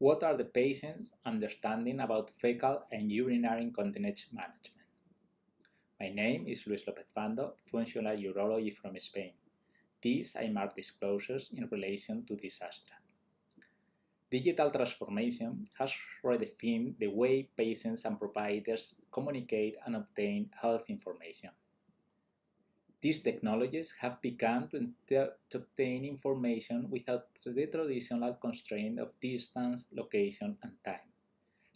What are the patient's understanding about fecal and urinary incontinence management? My name is Luis Lopez Fando, functional urology from Spain. These are my disclosures in relation to this abstract. Digital transformation has redefined the way patients and providers communicate and obtain health information. These technologies have begun to, to, obtain information without the traditional constraint of distance, location, and time.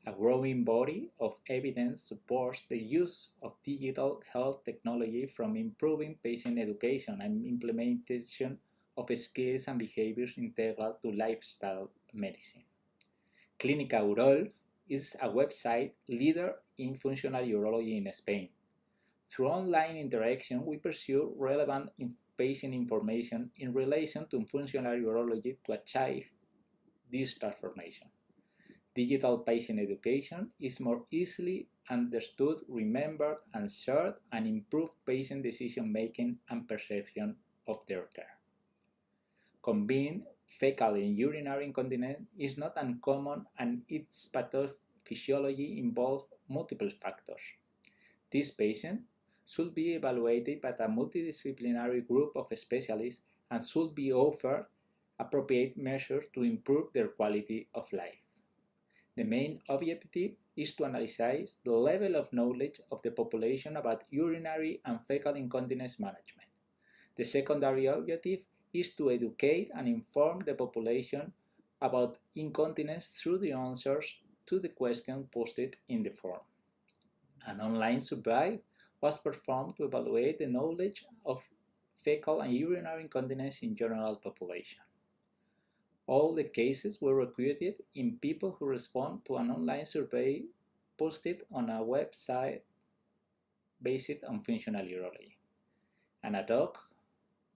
A growing body of evidence supports the use of digital health technology from improving patient education and implementation of skills and behaviors integral to lifestyle medicine. Clínica Urolf is a website leader in functional urology in Spain through online interaction, we pursue relevant patient information in relation to functional urology to achieve this transformation. Digital patient education is more easily understood, remembered, and shared, and improve patient decision-making and perception of their care. Combined fecal and urinary incontinence is not uncommon and its pathophysiology involves multiple factors. These patients should be evaluated by a multidisciplinary group of specialists and should be offered appropriate measures to improve their quality of life. The main objective is to analyze the level of knowledge of the population about urinary and fecal incontinence management. The secondary objective is to educate and inform the population about incontinence through the answers to the question posted in the form. An online survey was performed to evaluate the knowledge of fecal and urinary incontinence in general population. All the cases were recruited in people who respond to an online survey posted on a website based on functional urology. An ad hoc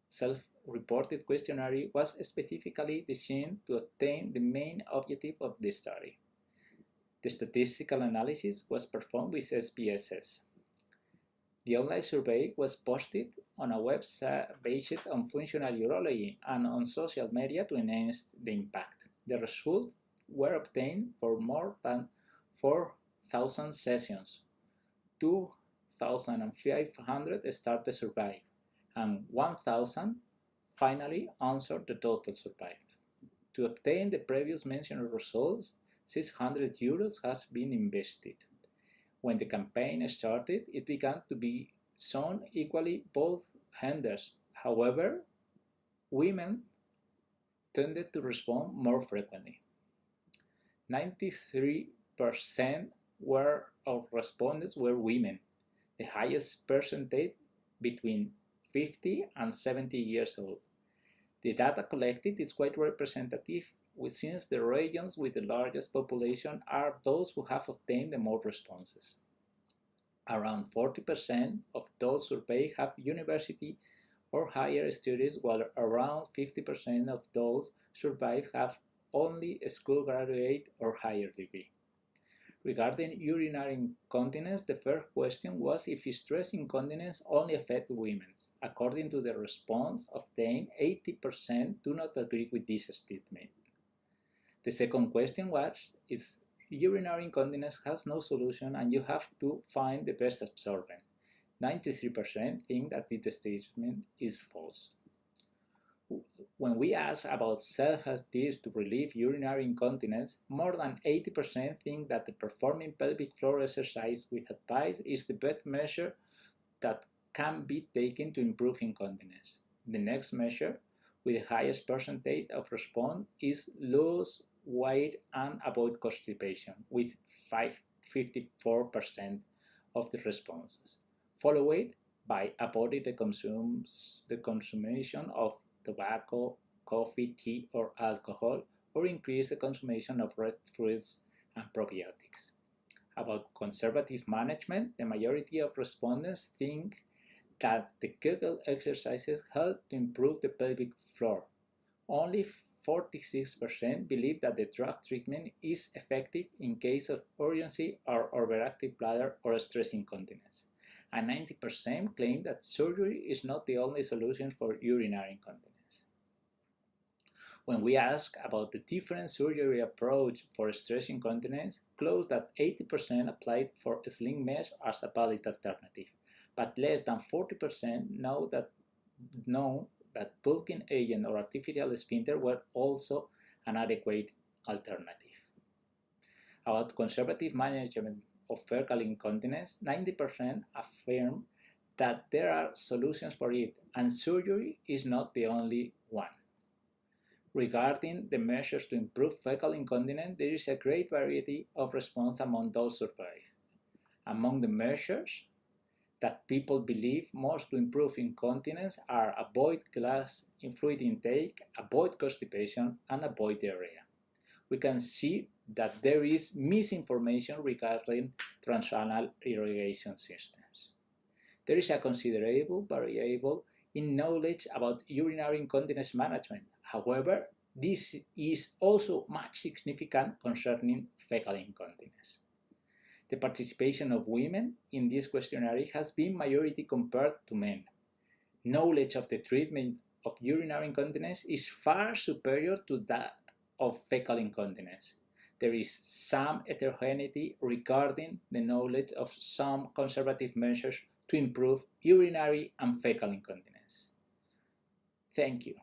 self-reported questionnaire was specifically designed to obtain the main objective of the study. The statistical analysis was performed with SPSS, the online survey was posted on a website based on functional urology and on social media to enhance the impact. The results were obtained for more than 4,000 sessions. 2,500 started the survey, and 1,000 finally answered the total survey. To obtain the previous mentioned results, 600 euros has been invested. When the campaign started, it began to be shown equally both genders. However, women tended to respond more frequently. 93% were of respondents were women, the highest percentage between 50 and 70 years old. The data collected is quite representative since the regions with the largest population are those who have obtained the most responses. Around 40% of those surveyed have university or higher studies, while around 50% of those surveyed have only a school graduate or higher degree. Regarding urinary incontinence, the first question was if stress incontinence only affects women. According to the response obtained, 80% do not agree with this statement. The second question was if urinary incontinence has no solution and you have to find the best absorbent. 93% think that this statement is false. When we ask about self-help tips to relieve urinary incontinence, more than 80% think that the performing pelvic floor exercise with advice is the best measure that can be taken to improve incontinence. The next measure, with the highest percentage of response, is lose weight and avoid constipation with 54% of the responses, followed by avoiding the, consumes, the consumption of tobacco, coffee, tea, or alcohol, or increase the consumption of red fruits and probiotics. About conservative management, the majority of respondents think that the Kegel exercises help to improve the pelvic floor. Only 46% believe that the drug treatment is effective in case of urgency or overactive bladder or stress incontinence. And 90% claim that surgery is not the only solution for urinary incontinence. When we ask about the different surgery approach for stress incontinence, close that 80% applied for sling mesh as a valid alternative, but less than 40% know that know that bulking agent or artificial sphincter were also an adequate alternative. About conservative management of fecal incontinence, 90% affirm that there are solutions for it and surgery is not the only one. Regarding the measures to improve fecal incontinence, there is a great variety of response among those surveyed. Among the measures that people believe most to improve incontinence are avoid glass in fluid intake, avoid constipation, and avoid diarrhea. We can see that there is misinformation regarding transanal irrigation systems. There is a considerable variable in knowledge about urinary incontinence management. However, this is also much significant concerning fecal incontinence. The participation of women in this questionnaire has been majority compared to men. Knowledge of the treatment of urinary incontinence is far superior to that of fecal incontinence. There is some heterogeneity regarding the knowledge of some conservative measures to improve urinary and fecal incontinence. Thank you.